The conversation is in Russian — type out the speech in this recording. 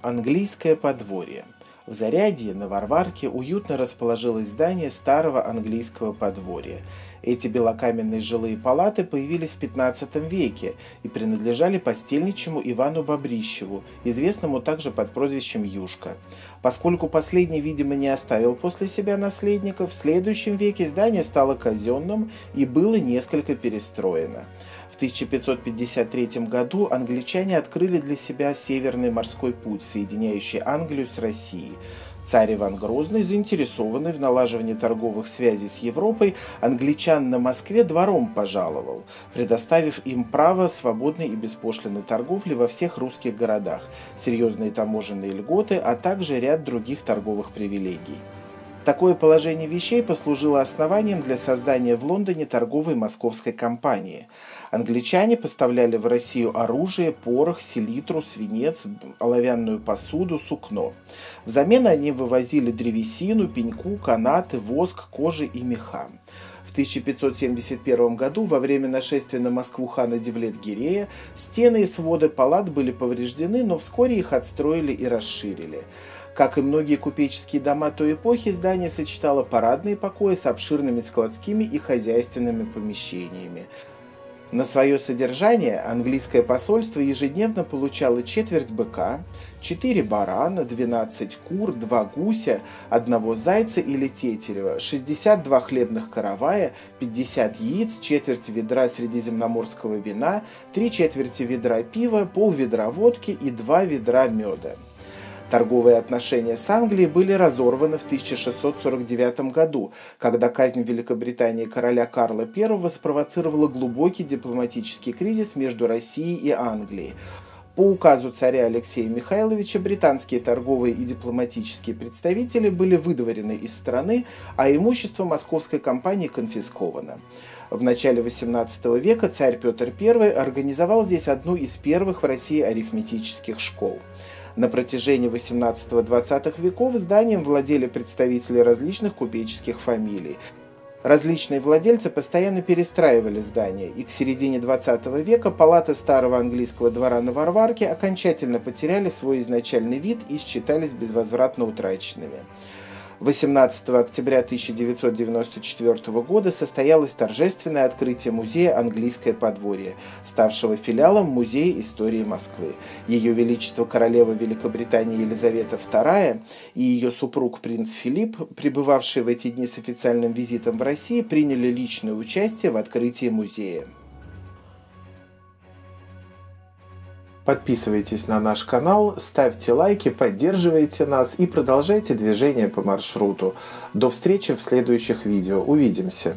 Английское подворье. В Зарядье на Варварке уютно расположилось здание старого английского подворья. Эти белокаменные жилые палаты появились в 15 веке и принадлежали постельничему Ивану Бобрищеву, известному также под прозвищем Юшка. Поскольку последний, видимо, не оставил после себя наследников, в следующем веке здание стало казенным и было несколько перестроено. В 1553 году англичане открыли для себя Северный морской путь, соединяющий Англию с Россией. Царь Иван Грозный, заинтересованный в налаживании торговых связей с Европой, англичан на Москве двором пожаловал, предоставив им право свободной и беспошлиной торговли во всех русских городах, серьезные таможенные льготы, а также ряд других торговых привилегий. Такое положение вещей послужило основанием для создания в Лондоне торговой московской компании. Англичане поставляли в Россию оружие, порох, селитру, свинец, оловянную посуду, сукно. Взамен они вывозили древесину, пеньку, канаты, воск, кожи и меха. В 1571 году во время нашествия на Москву хана Девлет-Гирея стены и своды палат были повреждены, но вскоре их отстроили и расширили. Как и многие купеческие дома той эпохи, здание сочетало парадные покои с обширными складскими и хозяйственными помещениями. На свое содержание английское посольство ежедневно получало четверть быка, 4 барана, 12 кур, 2 гуся, одного зайца или тетерева, 62 хлебных каравая, 50 яиц, четверть ведра средиземноморского вина, 3 четверти ведра пива, пол ведра водки и 2 ведра меда. Торговые отношения с Англией были разорваны в 1649 году, когда казнь Великобритании короля Карла I спровоцировала глубокий дипломатический кризис между Россией и Англией. По указу царя Алексея Михайловича британские торговые и дипломатические представители были выдворены из страны, а имущество московской компании конфисковано. В начале XVIII века царь Петр I организовал здесь одну из первых в России арифметических школ. На протяжении 18-20 веков зданием владели представители различных купеческих фамилий. Различные владельцы постоянно перестраивали здание, и к середине 20 века палаты старого английского двора на Варварке окончательно потеряли свой изначальный вид и считались безвозвратно утраченными. 18 октября 1994 года состоялось торжественное открытие музея «Английское подворье», ставшего филиалом Музея истории Москвы. Ее Величество Королева Великобритании Елизавета II и ее супруг принц Филипп, пребывавшие в эти дни с официальным визитом в России, приняли личное участие в открытии музея. Подписывайтесь на наш канал, ставьте лайки, поддерживайте нас и продолжайте движение по маршруту. До встречи в следующих видео. Увидимся!